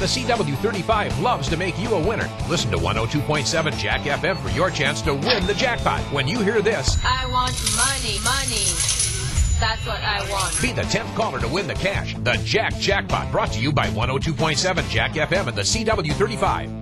The CW35 loves to make you a winner. Listen to 102.7 Jack FM for your chance to win the jackpot. When you hear this, I want money, money. That's what I want. be the 10th caller to win the cash. The Jack Jackpot brought to you by 102.7 Jack FM and the CW35.